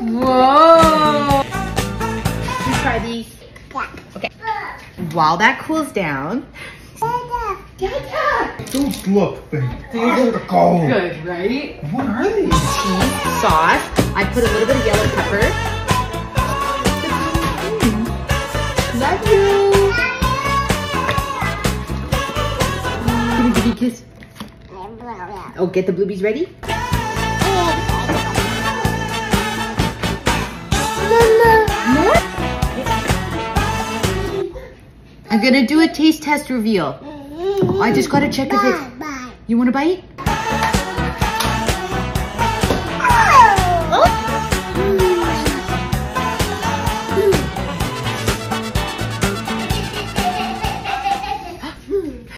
Whoa! You try these. Okay. While that cools down. Those look fantastical. Good, right? What are these? Cheese, sauce. I put a little bit of yellow pepper. Love you. Give me, give me a kiss. Oh, get the bluebies ready? I'm gonna do a taste test reveal. I just gotta check if it's. You wanna bite?